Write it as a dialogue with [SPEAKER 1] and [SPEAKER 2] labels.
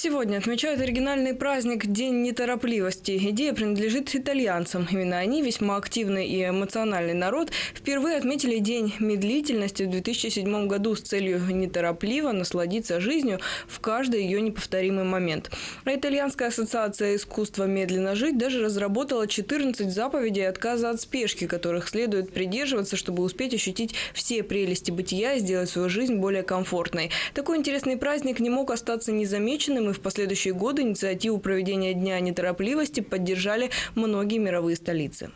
[SPEAKER 1] Сегодня отмечают оригинальный праздник День неторопливости. Идея принадлежит итальянцам. Именно они, весьма активный и эмоциональный народ, впервые отметили День медлительности в 2007 году с целью неторопливо насладиться жизнью в каждый ее неповторимый момент. А итальянская ассоциация искусства медленно жить даже разработала 14 заповедей отказа от спешки, которых следует придерживаться, чтобы успеть ощутить все прелести бытия и сделать свою жизнь более комфортной. Такой интересный праздник не мог остаться незамеченным, и в последующие годы инициативу проведения Дня неторопливости поддержали многие мировые столицы.